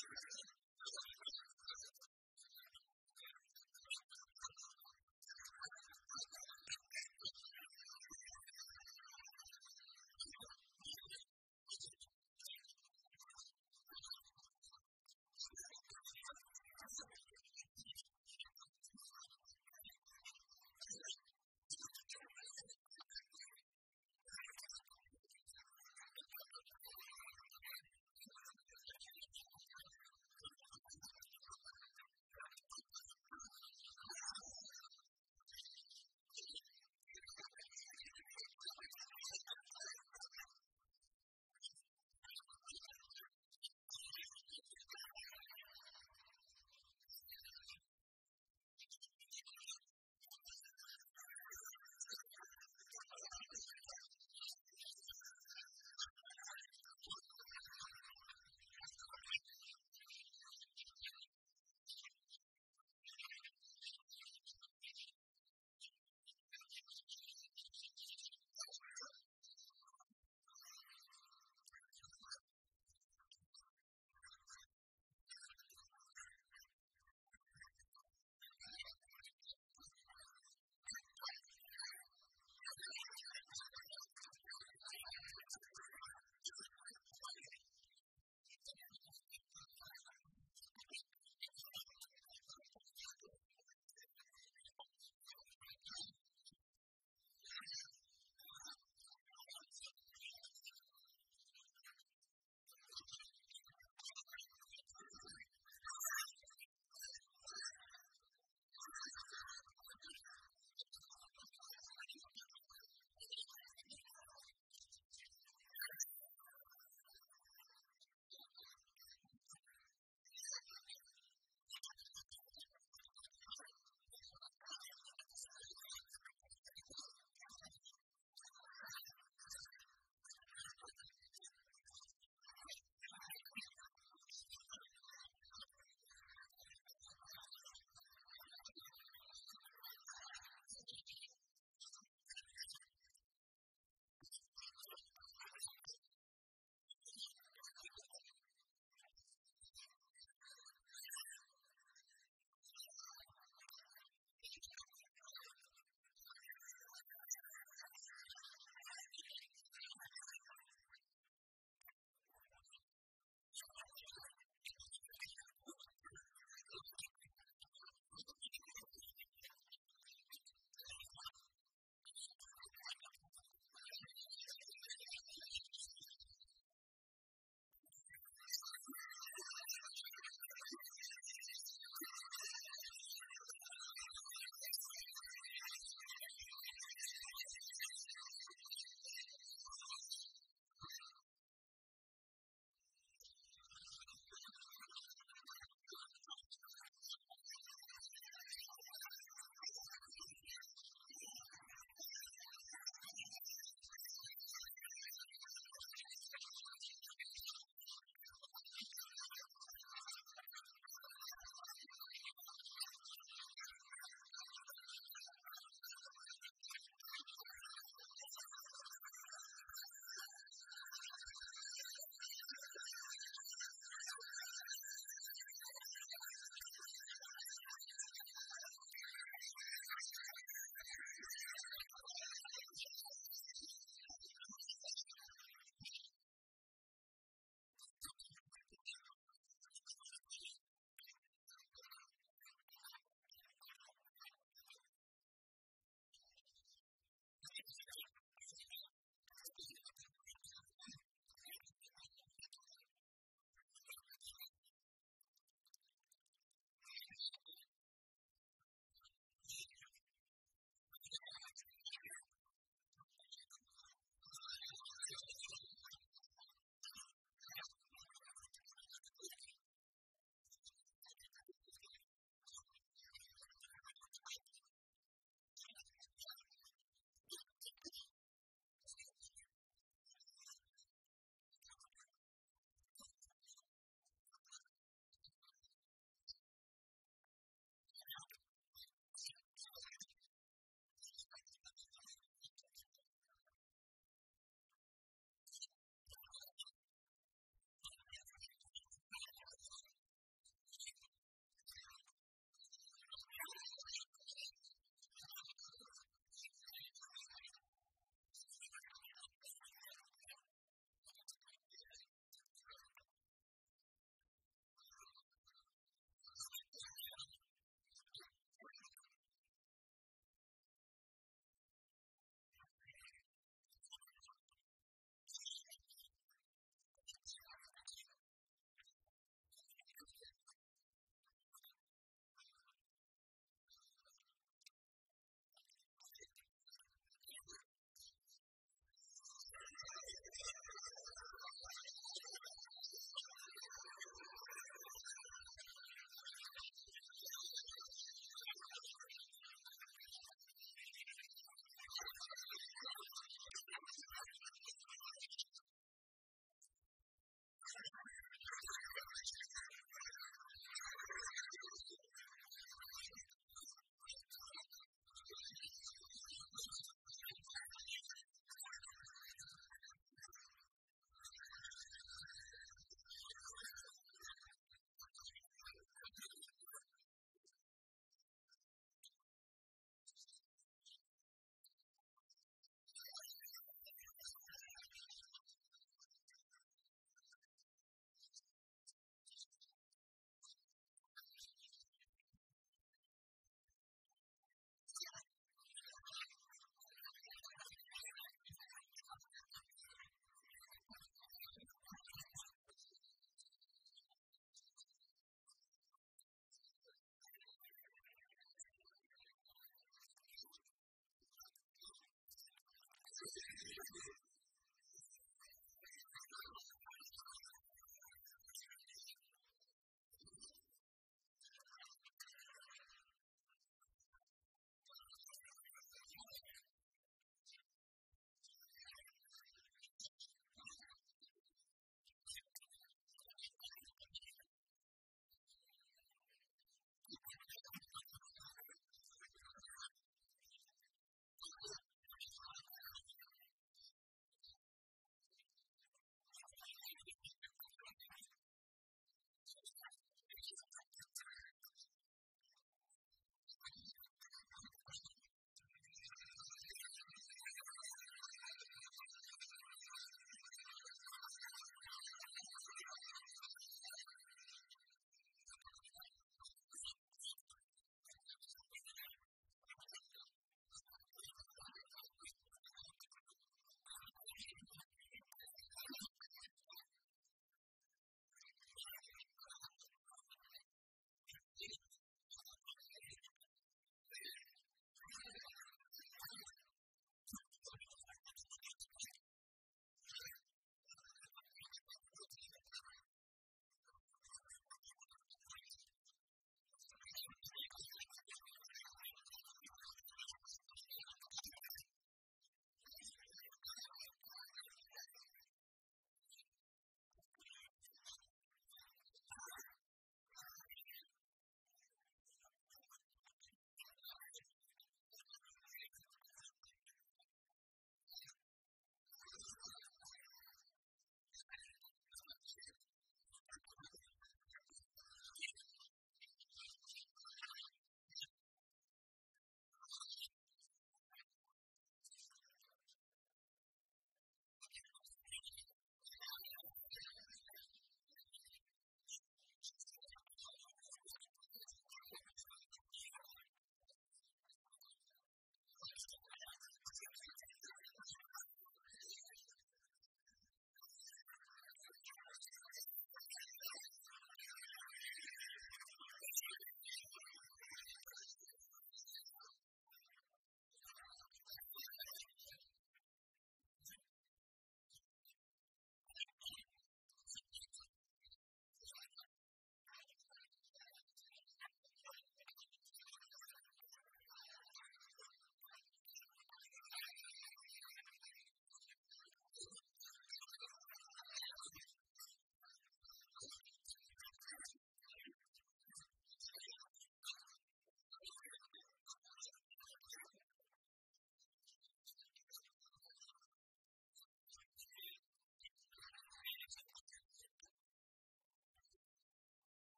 Jesus.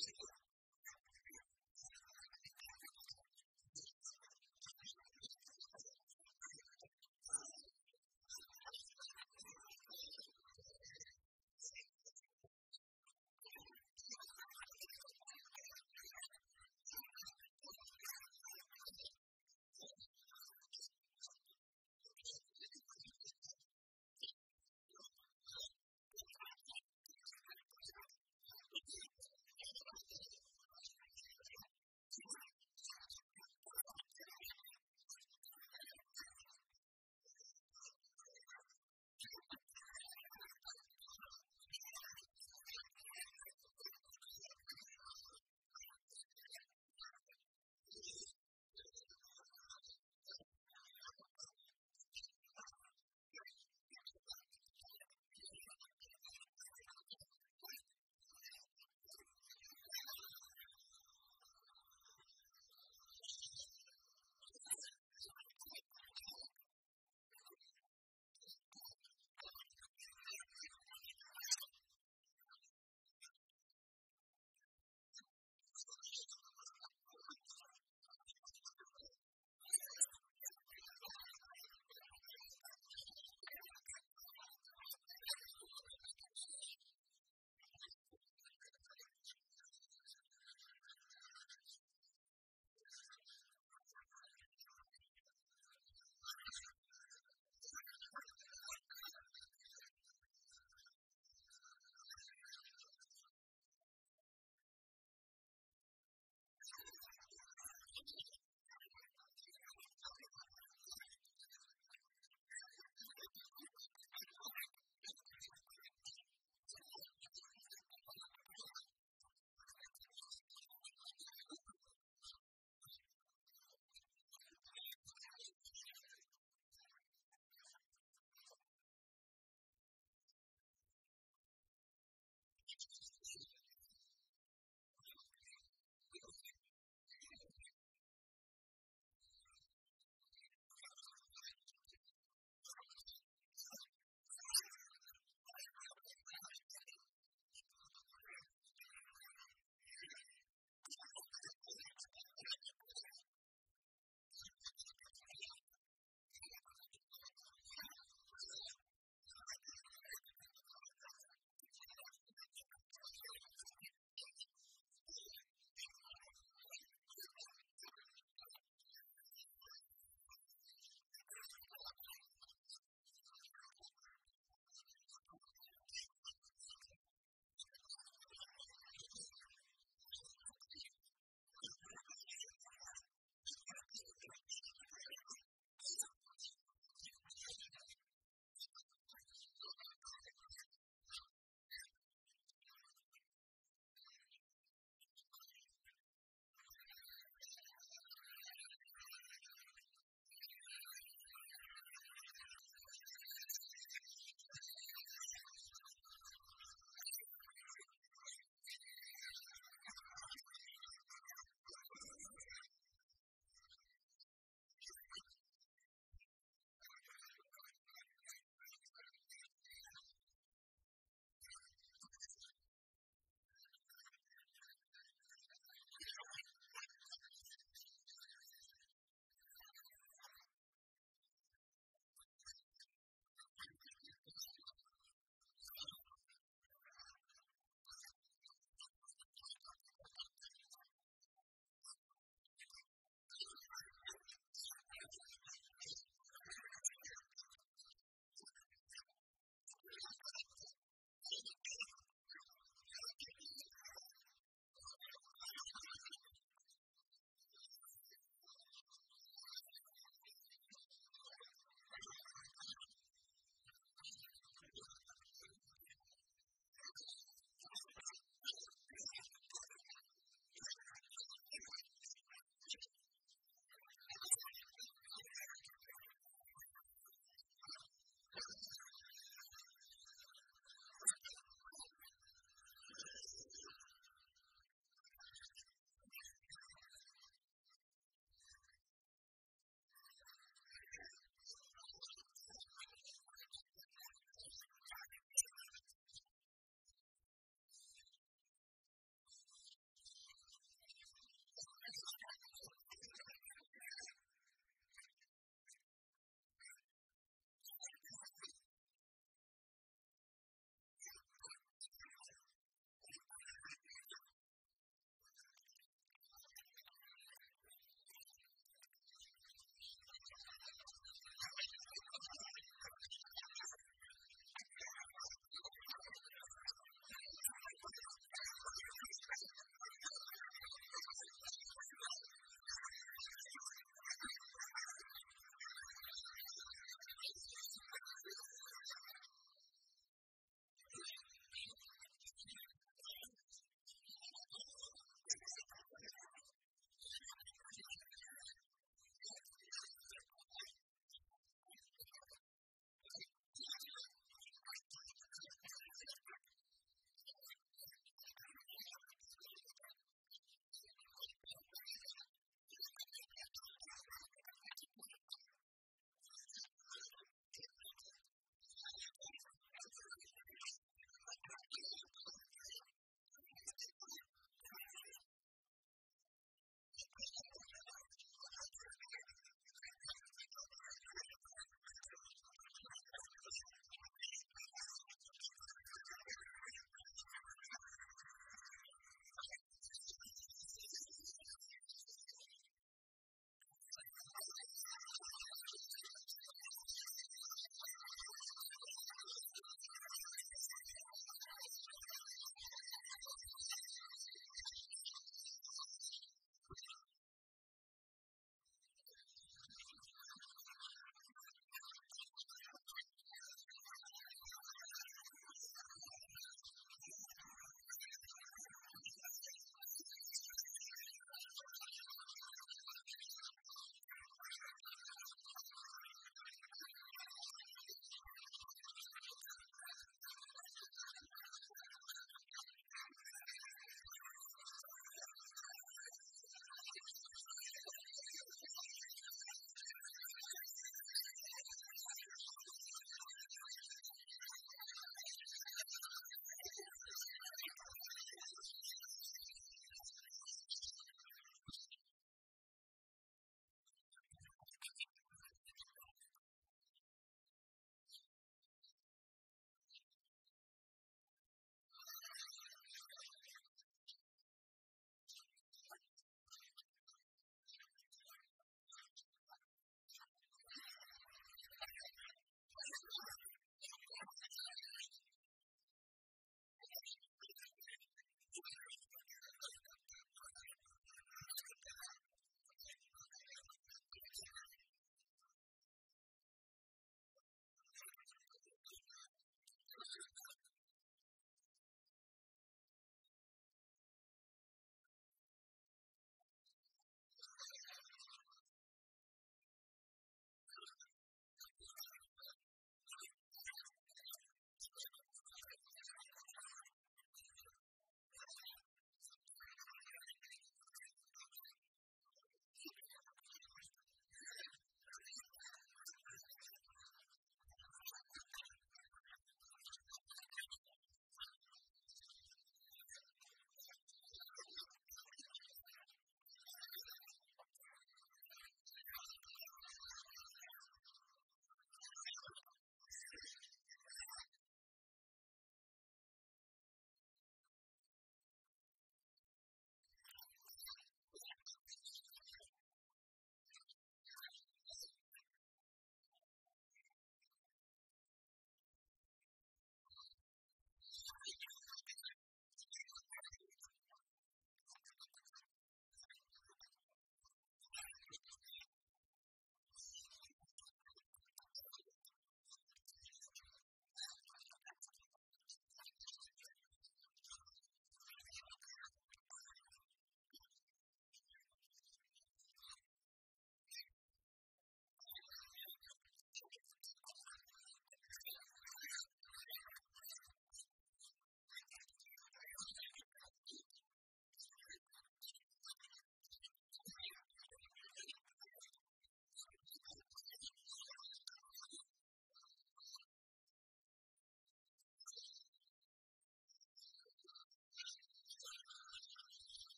particular.